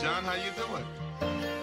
John, how you doing?